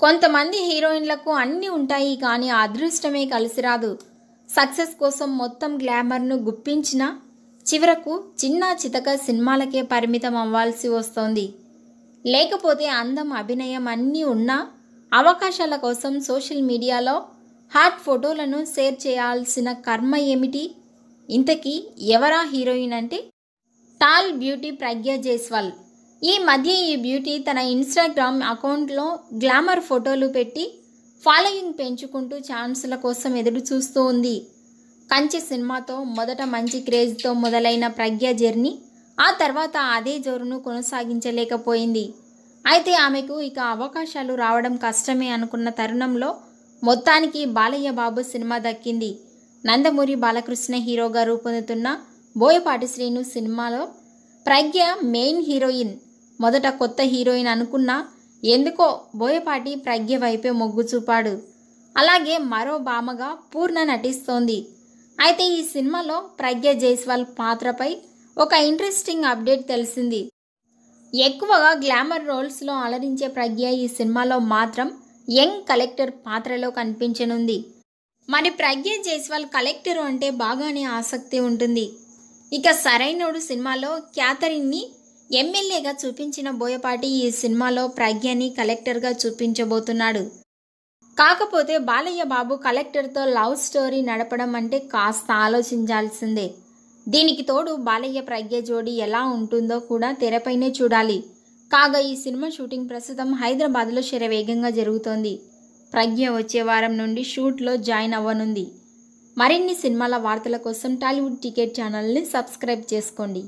కొంతమంది హీరోయిన్లకు అన్నీ ఉంటాయి కానీ అదృష్టమే కలిసి రాదు సక్సెస్ కోసం మొత్తం గ్లామర్ను గుప్పించిన చివరకు చిన్న చితక సినిమాలకే పరిమితం అవ్వాల్సి వస్తోంది. లేకపోతే అందం అభినయం అన్నీ ఉన్నా అవకాశాల కోసం సోషల్ మీడియాలో హాట్ ఫోటోలను షేర్ చేయాల్సిన కర్మ ఏమిటి? ఇంతకీ ఎవరా హీరోయిన్ అంటే? Tall beauty Pragya Jaiswal. ఈ మధ్య ఈ బ్యూటీ తన ఇన్స్టాగ్రామ్ అకౌంట్లో గ్లామర్ ఫోటోలు పెట్టి ఫాలోయింగ్ పెంచుకుంటూ ఛాన్సుల కోసం ఎదురు చూస్తూ ఉంది. కంచె సినిమాతో మొదట మంచి క్రేజ్తో మొదలైన ప్రజ్ఞ జర్నీ ఆ తర్వాత అదే జోరును కొనసాగించలేకపోయింది. అయితే ఆమెకు ఇక అవకాశాలు రావడం కష్టమే అనుకున్న తరుణంలో మొత్తానికి బాలయ్య బాబు సినిమా దక్కింది. నందమూరి బాలకృష్ణ హీరోగా రూపొందుతున్న బోయపాటి శ్రీను సినిమాలో ప్రజ్ఞ మెయిన్ హీరోయిన్ మొదట కొత్త హీరోయిన్ అనుకున్నా ఎందుకో బోయపాటి ప్రజ్ఞ వైపే మొగ్గు చూపాడు. అలాగే మరో బామగా పూర్ణ నటిస్తోంది. అయితే ఈ సినిమాలో ప్రజ్ఞ జైస్వాల్ పాత్రపై ఒక ఇంట్రెస్టింగ్ అప్డేట్ తెలిసింది. ఎక్కువగా గ్లామర్ రోల్స్లో అలరించే ప్రజ్ఞ ఈ సినిమాలో మాత్రం యంగ్ కలెక్టర్ పాత్రలో కనిపించనుంది. మరి ప్రజ్ఞ జైస్వాల్ కలెక్టర్ అంటే బాగానే ఆసక్తి ఉంటుంది. ఇక సరైనోడు సినిమాలో క్యాథరిన్ని ఎమ్మెల్యేగా చూపించిన బోయపాటి ఈ సినిమాలో ప్రజ్ఞని కలెక్టర్గా చూపించబోతున్నాడు. కాకపోతే బాలయ్య బాబు కలెక్టర్తో లవ్ స్టోరీ నడపడం అంటే కాస్త ఆలోచించాల్సిందే. దీనికి తోడు బాలయ్య ప్రజ్ఞ జోడి ఎలా ఉంటుందో కూడా తెరపైనే చూడాలి. కాగా ఈ సినిమా షూటింగ్ ప్రస్తుతం హైదరాబాద్లో శరవేగంగా జరుగుతోంది. ప్రజ్ఞ వచ్చే వారం నుండి షూట్లో జాయిన్ అవ్వనుంది. మరిన్ని సినిమాల వార్తల కోసం టాలీవుడ్ టికెట్ ఛానల్ని సబ్స్క్రైబ్ చేసుకోండి.